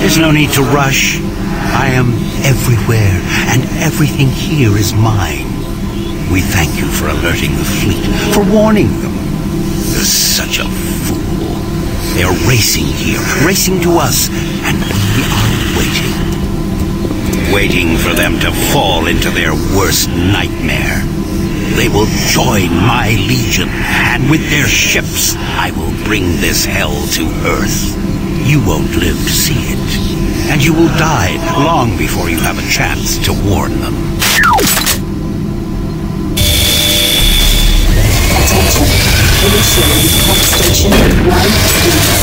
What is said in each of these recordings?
There's no need to rush. I am everywhere, and everything here is mine. We thank you for alerting the fleet, for warning them. You're such a fool. They are racing here, racing to us, and we are waiting. Waiting for them to fall into their worst nightmare. They will join my legion, and with their ships, I will bring this hell to Earth. You won't live to see it, and you will die long before you have a chance to warn them. Attention. Initiating station 1B.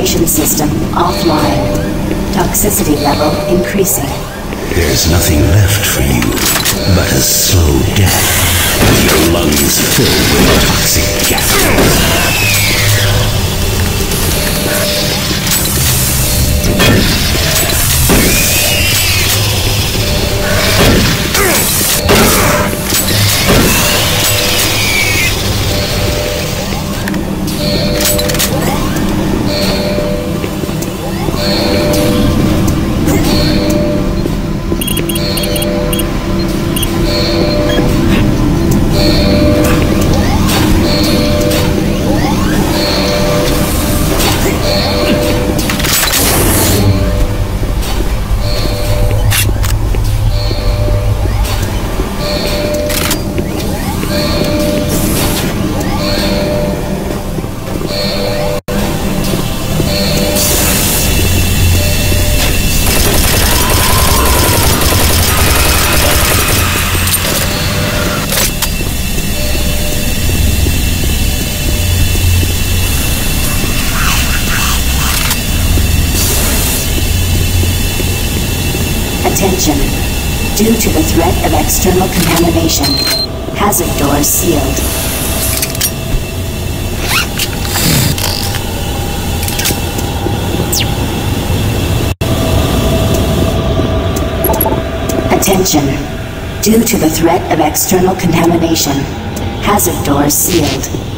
Filtration system offline. Toxicity level increasing. There's nothing left for you but a slow death, your lungs filled with toxic gases. Attention. Due to the threat of external contamination, hazard doors sealed.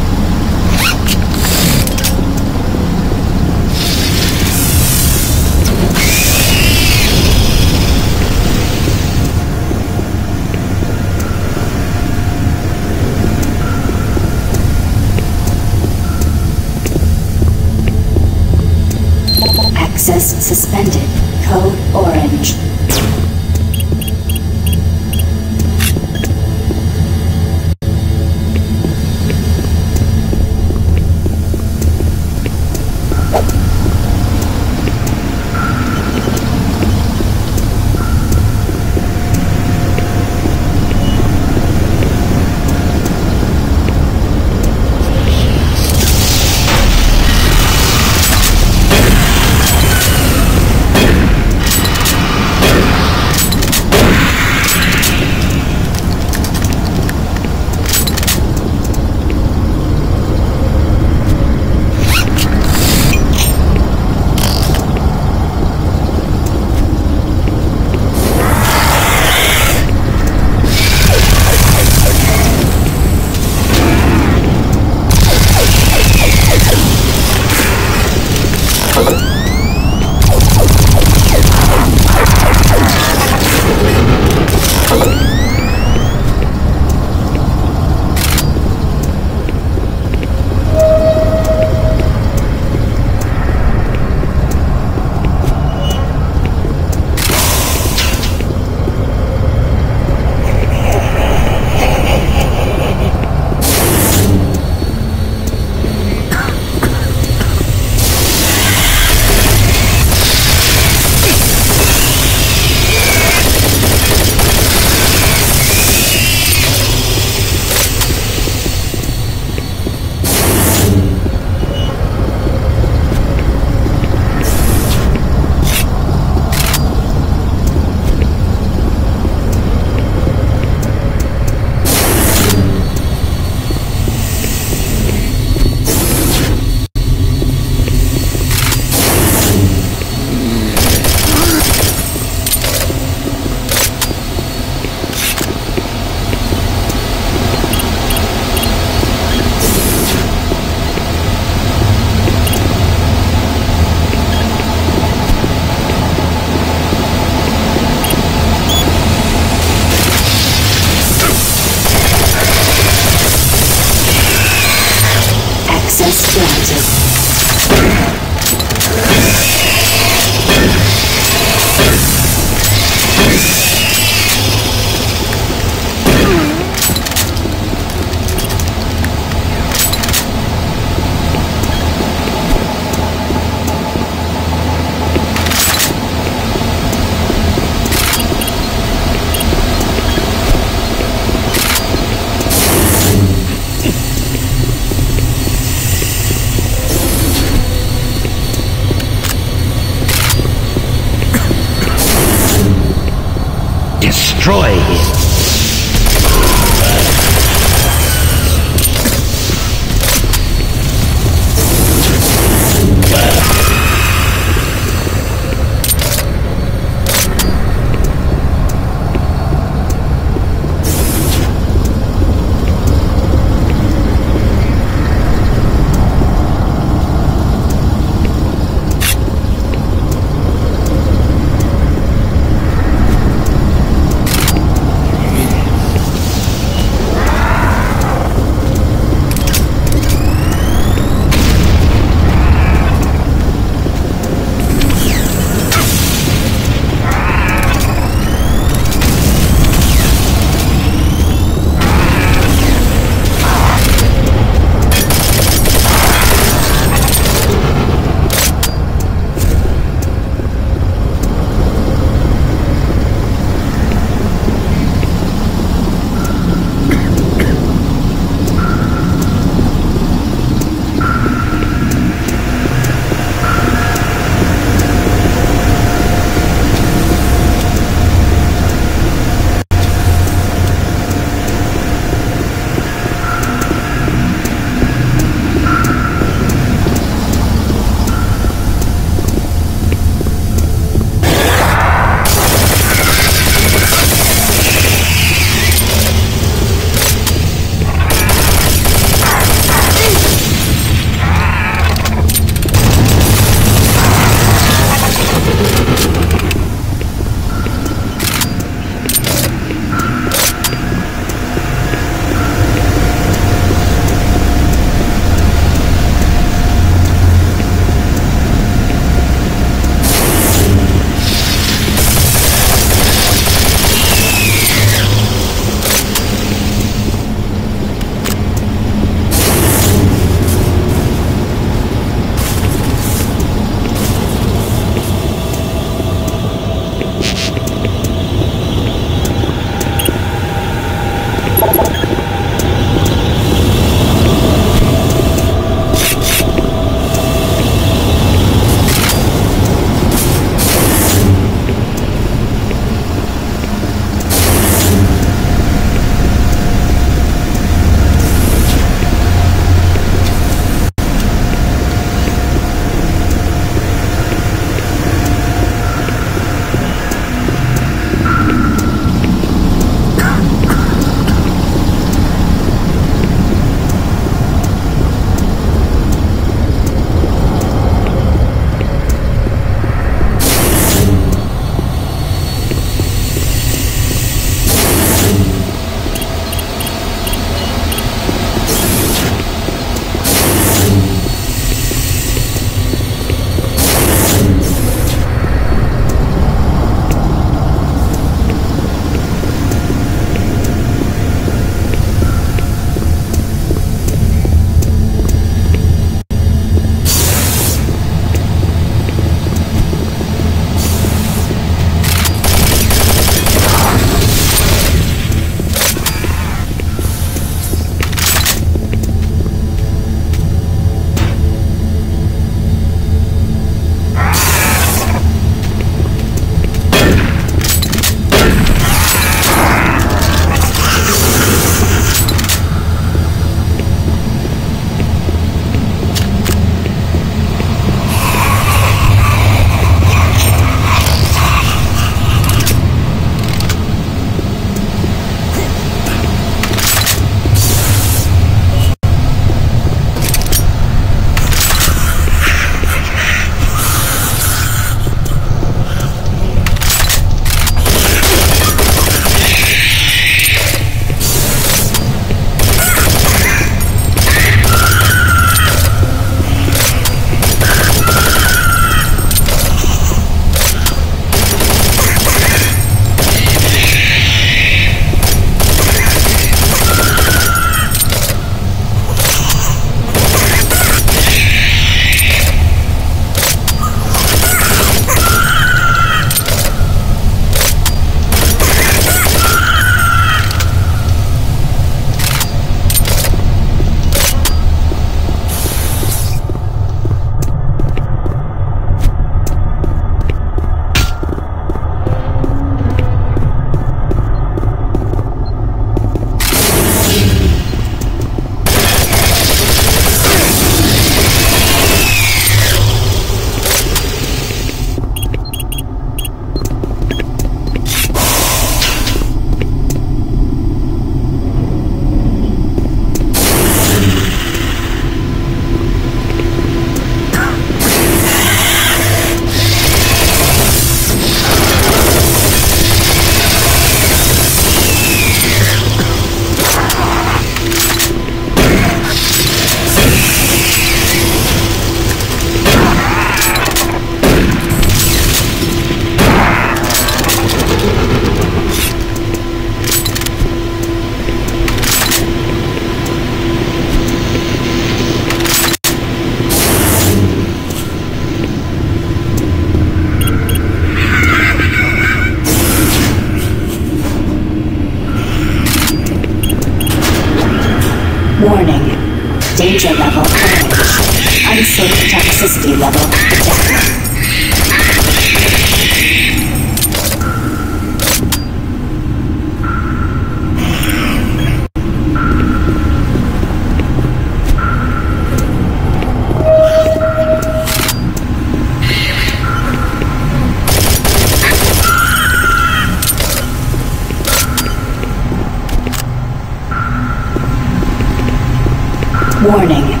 Warning.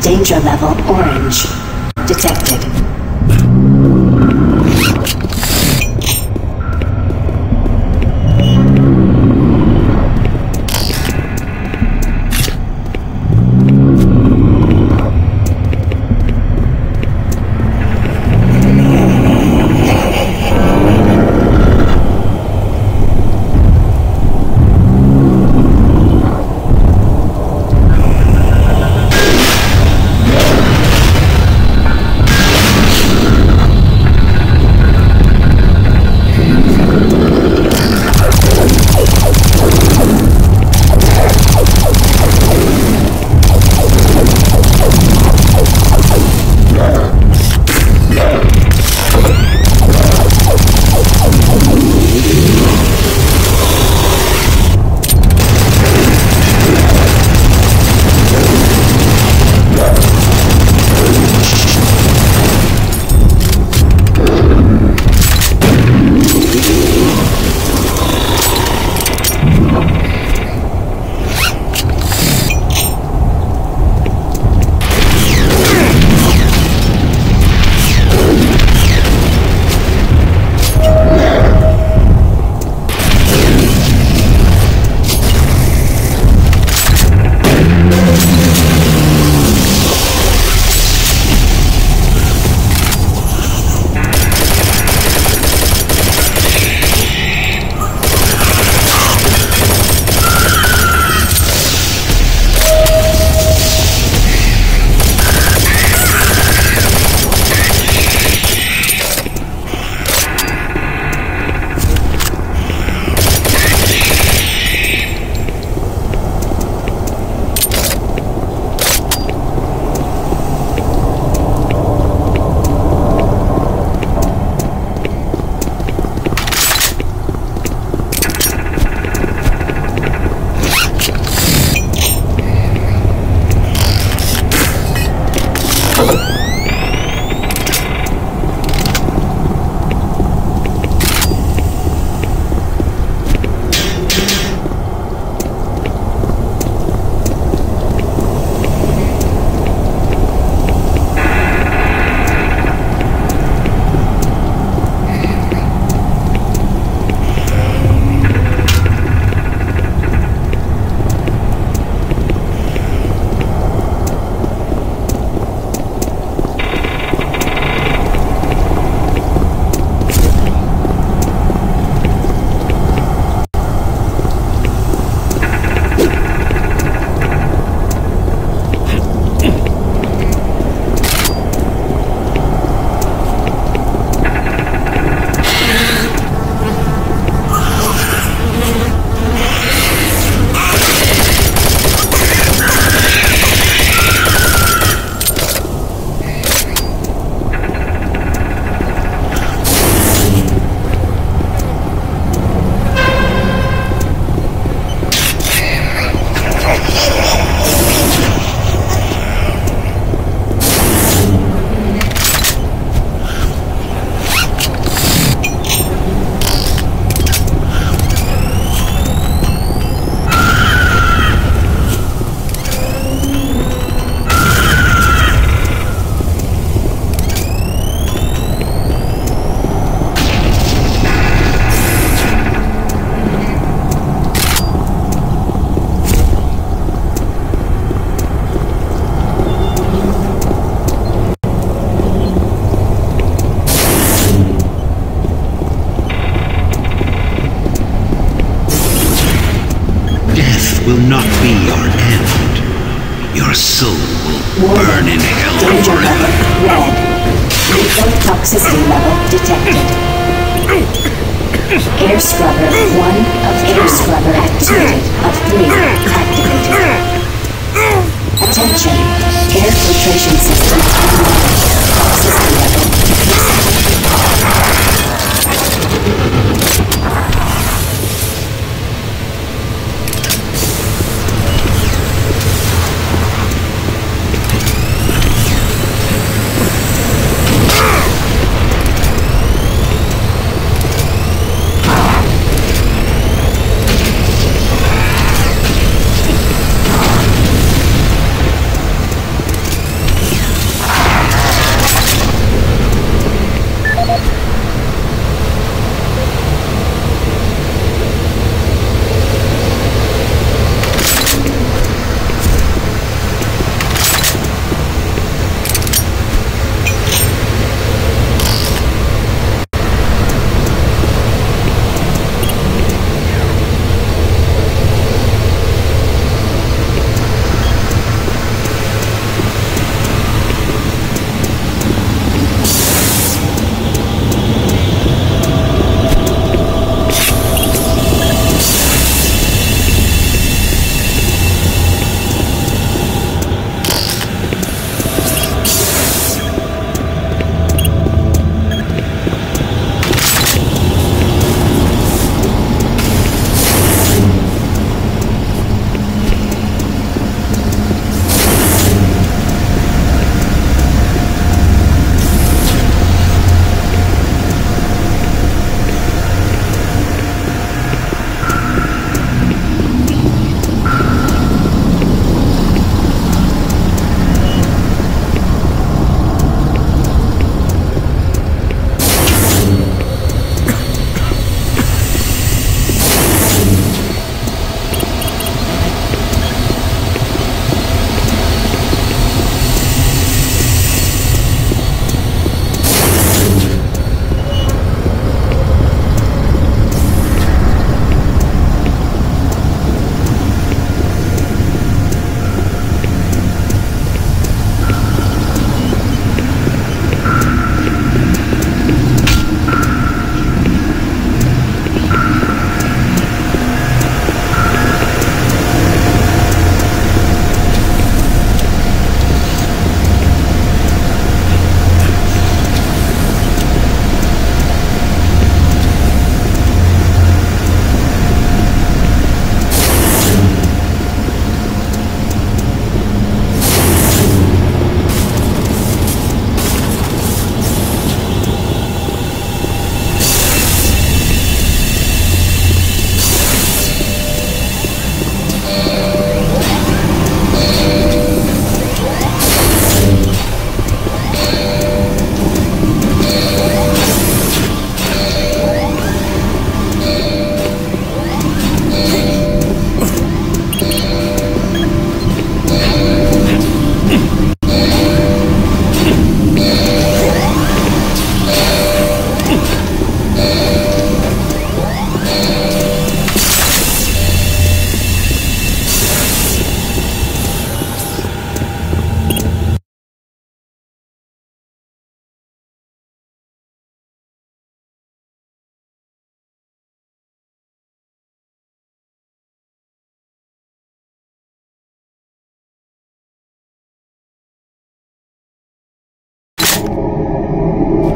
Danger level orange. Detected. Toxicity level detected. Air scrubber one of air scrubber activated. Of three activated. Attention. Air filtration system. Toxicity level decreasing.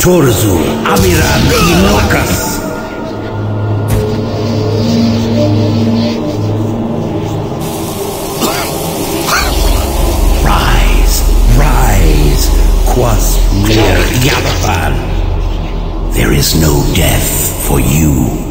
Torzul Amiran Inokas. Rise, rise, Quas Mir Yavapan. There is no death for you.